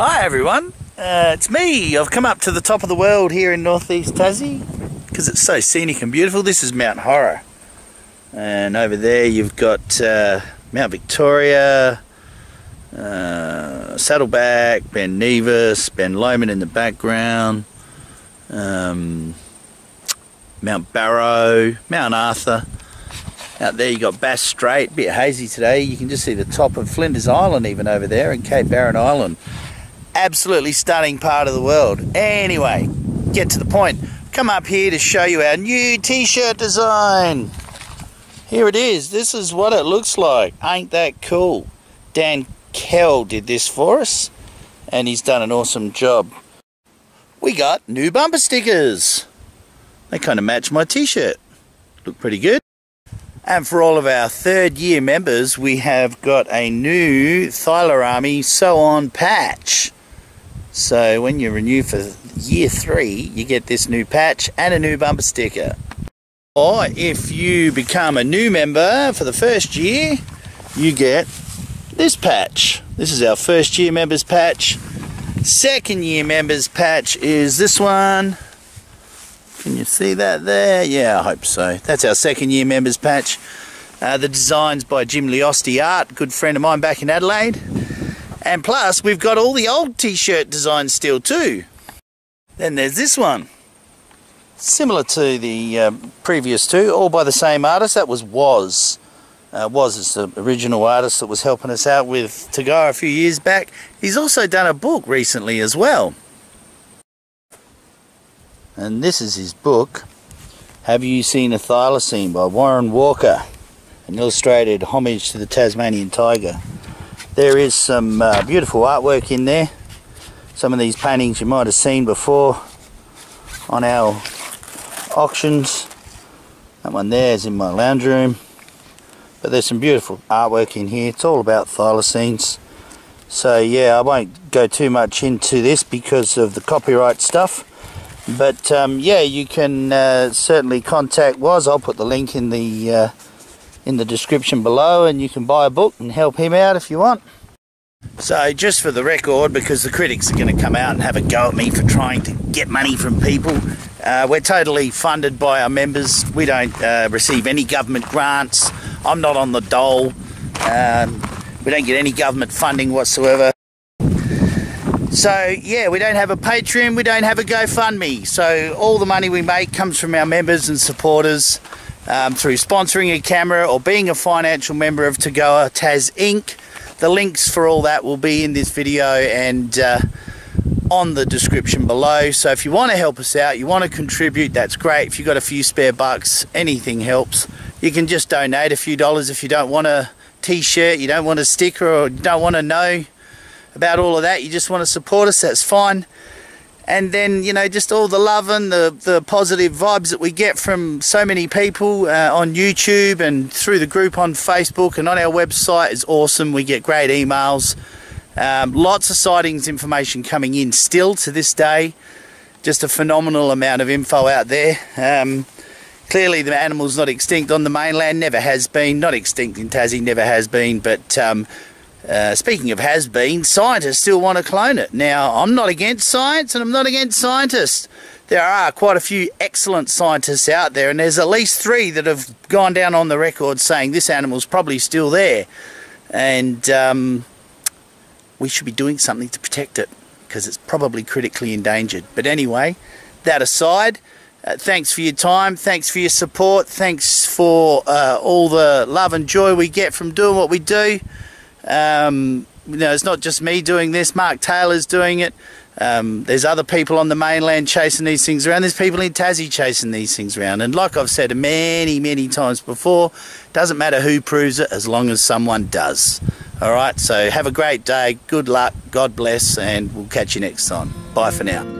Hi everyone, uh, it's me. I've come up to the top of the world here in northeast Tassie because it's so scenic and beautiful. This is Mount Horror, and over there you've got uh, Mount Victoria, uh, Saddleback, Ben Nevis, Ben Lomond in the background, um, Mount Barrow, Mount Arthur. Out there you got Bass Strait, a bit hazy today. You can just see the top of Flinders Island even over there and Cape Barren Island. Absolutely stunning part of the world. Anyway, get to the point. Come up here to show you our new t-shirt design. Here it is. This is what it looks like. Ain't that cool? Dan Kell did this for us and he's done an awesome job. We got new bumper stickers. They kind of match my t-shirt. Look pretty good. And for all of our third year members, we have got a new Thyla Army Sew On patch. So when you renew for year three, you get this new patch and a new bumper sticker. Or if you become a new member for the first year, you get this patch. This is our first year members patch. Second year members patch is this one. Can you see that there? Yeah, I hope so. That's our second year members patch. Uh, the design's by Jim L-Oste Art, good friend of mine back in Adelaide. And plus, we've got all the old t-shirt designs still too. Then there's this one. Similar to the uh, previous two, all by the same artist. That was Was. Uh, was is the original artist that was helping us out with Go a few years back. He's also done a book recently as well and this is his book Have You Seen a Thylacine by Warren Walker an illustrated homage to the Tasmanian tiger there is some uh, beautiful artwork in there. Some of these paintings you might have seen before on our auctions. That one there is in my lounge room. But there's some beautiful artwork in here. It's all about thylacines. So yeah I won't go too much into this because of the copyright stuff. But um, yeah, you can uh, certainly contact Was. I'll put the link in the uh, in the description below, and you can buy a book and help him out if you want. So, just for the record, because the critics are going to come out and have a go at me for trying to get money from people, uh, we're totally funded by our members. We don't uh, receive any government grants. I'm not on the dole. Um, we don't get any government funding whatsoever. So, yeah, we don't have a Patreon, we don't have a GoFundMe. So, all the money we make comes from our members and supporters um, through sponsoring a camera or being a financial member of TAGOA Tas Inc. The links for all that will be in this video and uh, on the description below. So, if you want to help us out, you want to contribute, that's great. If you've got a few spare bucks, anything helps. You can just donate a few dollars if you don't want a t shirt, you don't want a sticker, or you don't want to know about all of that. You just want to support us, that's fine. And then, you know, just all the love and the, the positive vibes that we get from so many people uh, on YouTube and through the group on Facebook and on our website is awesome. We get great emails. Um, lots of sightings information coming in still to this day. Just a phenomenal amount of info out there. Um, clearly the animal's not extinct on the mainland, never has been. Not extinct in Tassie, never has been. But um, uh, speaking of has been, scientists still want to clone it. Now, I'm not against science and I'm not against scientists. There are quite a few excellent scientists out there, and there's at least three that have gone down on the record saying this animal's probably still there. And um, we should be doing something to protect it because it's probably critically endangered. But anyway, that aside, uh, thanks for your time, thanks for your support, thanks for uh, all the love and joy we get from doing what we do. Um, you know, it's not just me doing this. Mark Taylor's doing it. Um, there's other people on the mainland chasing these things around. There's people in Tassie chasing these things around. And like I've said many, many times before, doesn't matter who proves it as long as someone does. All right, so have a great day. Good luck. God bless. And we'll catch you next time. Bye for now.